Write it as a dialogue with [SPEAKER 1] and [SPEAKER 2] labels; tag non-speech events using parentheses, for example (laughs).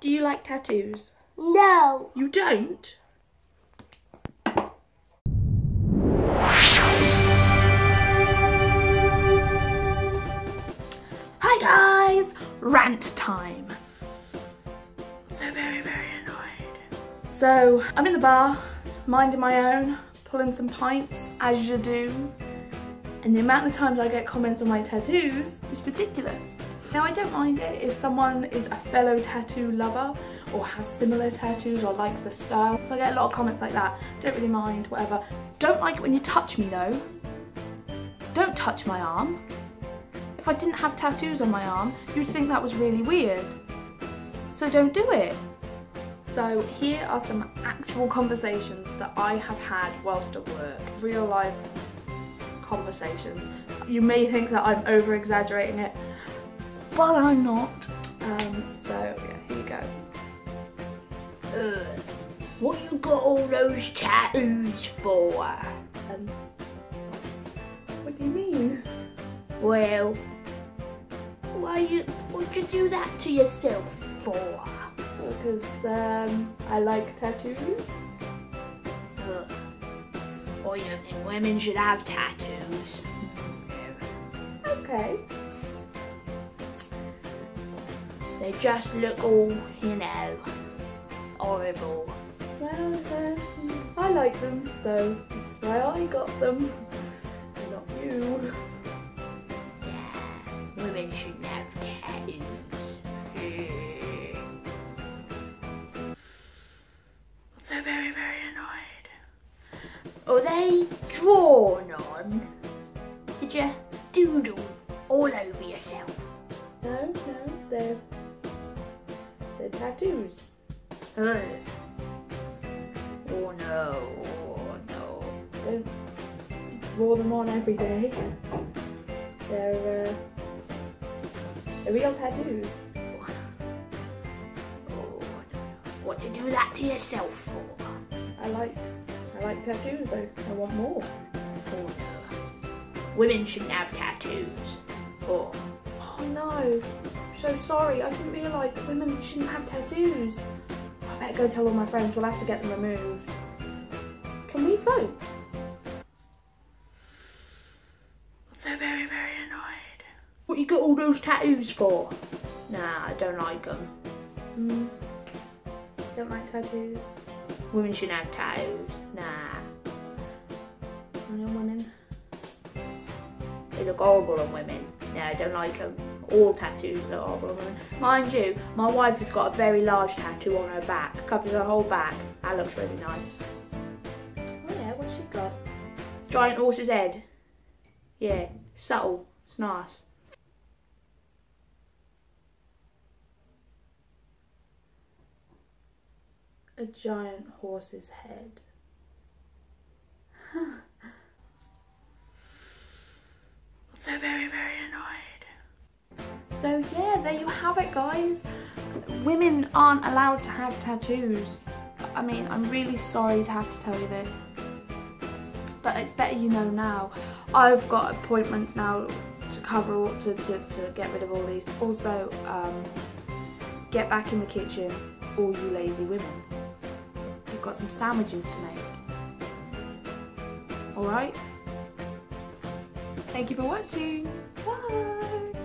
[SPEAKER 1] Do you like tattoos?
[SPEAKER 2] No.
[SPEAKER 1] You don't? Hi guys! Rant time. So very, very annoyed. So I'm in the bar, minding my own, pulling some pints, as you do. And the amount of times I get comments on my tattoos is ridiculous. Now I don't mind it if someone is a fellow tattoo lover or has similar tattoos or likes the style. So I get a lot of comments like that. Don't really mind, whatever. Don't like it when you touch me though. Don't touch my arm. If I didn't have tattoos on my arm, you'd think that was really weird. So don't do it. So here are some actual conversations that I have had whilst at work. Real life conversations. You may think that I'm over exaggerating it, but I'm not. Um, so yeah, here you go.
[SPEAKER 2] What you got all those tattoos for?
[SPEAKER 1] Um, what do you mean?
[SPEAKER 2] Well, why you would you do that to yourself for?
[SPEAKER 1] Because um, I like tattoos.
[SPEAKER 2] Ugh. Or you think women should have tattoos?
[SPEAKER 1] Okay.
[SPEAKER 2] They just look all, you know, horrible.
[SPEAKER 1] Well, uh, I like them, so that's why I got them. Not you.
[SPEAKER 2] Yeah, women shouldn't have tattoos.
[SPEAKER 1] So very, very annoyed.
[SPEAKER 2] Are they drawn on? Did you doodle all over yourself?
[SPEAKER 1] No, no, they're they're tattoos.
[SPEAKER 2] Ugh. Oh no, oh no.
[SPEAKER 1] Don't draw them on every day. They're uh, they're real tattoos.
[SPEAKER 2] Oh, no. What you do that to yourself for?
[SPEAKER 1] I like I like tattoos. I, I want more.
[SPEAKER 2] Oh no. Women shouldn't have tattoos. Oh.
[SPEAKER 1] Oh no, I'm so sorry. I didn't realise that women shouldn't have tattoos. I better go tell all my friends. We'll have to get them removed. Can we vote? I'm so very, very annoyed.
[SPEAKER 2] What you got all those tattoos for? Nah, I don't like them.
[SPEAKER 1] Hmm. Don't like tattoos.
[SPEAKER 2] Women shouldn't have tattoos. Nah.
[SPEAKER 1] Only on women.
[SPEAKER 2] They look horrible on women. No, I don't like them. All tattoos look horrible on women. Mind you, my wife has got a very large tattoo on her back. Covers her whole back. That looks really nice.
[SPEAKER 1] Oh yeah, what's she got?
[SPEAKER 2] Giant horse's head. Yeah, subtle. It's nice.
[SPEAKER 1] A giant horse's head. (laughs) so very, very annoyed. So yeah, there you have it guys. Women aren't allowed to have tattoos. I mean, I'm really sorry to have to tell you this. But it's better you know now. I've got appointments now to cover all, to, to, to get rid of all these. Also, um, get back in the kitchen, all you lazy women we've got some sandwiches to make. Alright? Thank you for watching. Bye!